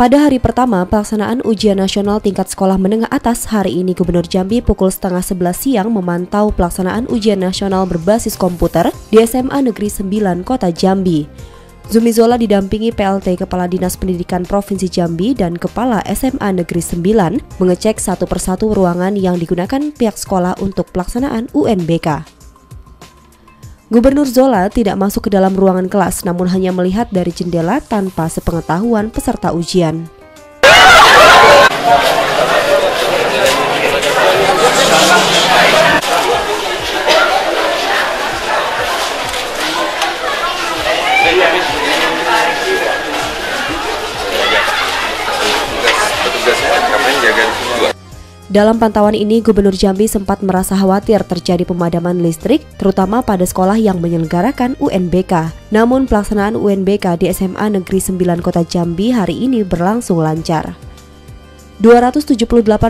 Pada hari pertama pelaksanaan ujian nasional tingkat sekolah menengah atas hari ini Gubernur Jambi pukul setengah sebelas siang memantau pelaksanaan ujian nasional berbasis komputer di SMA Negeri 9 Kota Jambi. Zumi Zola didampingi PLT Kepala Dinas Pendidikan Provinsi Jambi dan Kepala SMA Negeri 9 mengecek satu persatu ruangan yang digunakan pihak sekolah untuk pelaksanaan UNBK. Gubernur Zola tidak masuk ke dalam ruangan kelas namun hanya melihat dari jendela tanpa sepengetahuan peserta ujian. Dalam pantauan ini, Gubernur Jambi sempat merasa khawatir terjadi pemadaman listrik, terutama pada sekolah yang menyelenggarakan UNBK. Namun pelaksanaan UNBK di SMA Negeri 9 Kota Jambi hari ini berlangsung lancar. 278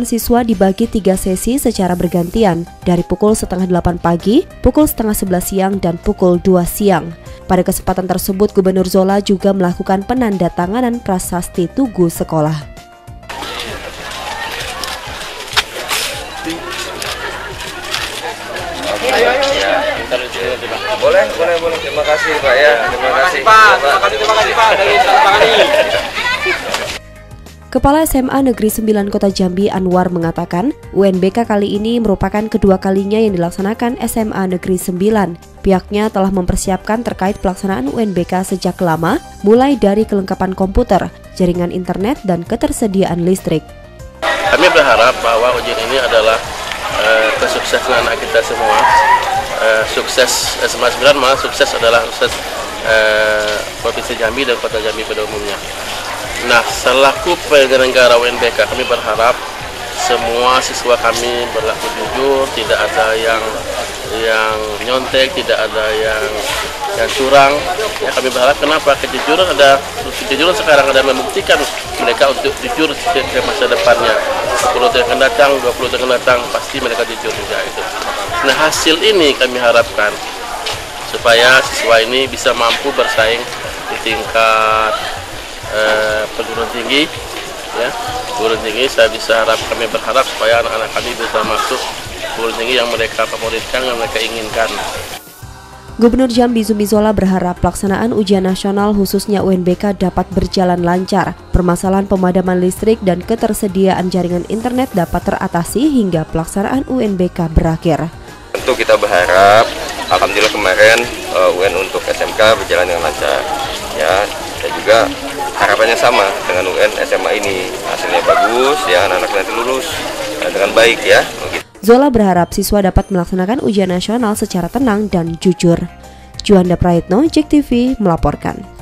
siswa dibagi tiga sesi secara bergantian dari pukul setengah 8 pagi, pukul setengah 11 siang, dan pukul 2 siang. Pada kesempatan tersebut, Gubernur Zola juga melakukan penandatanganan prasasti tugu sekolah. Ayo, ayo, ya. Boleh, boleh, boleh. Terima kasih Pak ya. Terima kasih Pak. Terima kasih, terima kasih Pak dari Kepala SMA Negeri 9 Kota Jambi Anwar mengatakan, UNBK kali ini merupakan kedua kalinya yang dilaksanakan SMA Negeri 9. Pihaknya telah mempersiapkan terkait pelaksanaan UNBK sejak lama, mulai dari kelengkapan komputer, jaringan internet, dan ketersediaan listrik. Kami berharap bahwa ujian ini adalah kesuksesan anak kita semua. Uh, sukses SMA 9 malah sukses adalah sukses uh, Provinsi Jambi dan Kota Jambi pada umumnya. Nah selaku penyelenggara UNBK kami berharap semua siswa kami berlaku jujur tidak ada yang yang nyontek tidak ada yang yang curang ya kami berharap kenapa kejujuran ada kejujuran sekarang ada membuktikan mereka untuk jujur ke masa depannya 10 tahun akan datang, 20 tahun akan datang, pasti mereka jujur juga itu. Nah hasil ini kami harapkan supaya siswa ini bisa mampu bersaing di tingkat eh, perguruan tinggi, ya perguruan tinggi. Saya bisa harap kami berharap supaya anak-anak kami bisa masuk perguruan tinggi yang mereka favoritkan, yang mereka inginkan. Gubernur Jambi Zumi Zola berharap pelaksanaan ujian nasional khususnya UNBK dapat berjalan lancar. Permasalahan pemadaman listrik dan ketersediaan jaringan internet dapat teratasi hingga pelaksanaan UNBK berakhir. Tentu kita berharap, Alhamdulillah kemarin uh, UN untuk SMK berjalan dengan lancar. Ya, dan juga harapannya sama dengan UN SMA ini hasilnya bagus, ya anak-anak nanti lulus uh, dengan baik ya. Zola berharap siswa dapat melaksanakan ujian nasional secara tenang dan jujur. Juanda Praetno, JEK TV, melaporkan.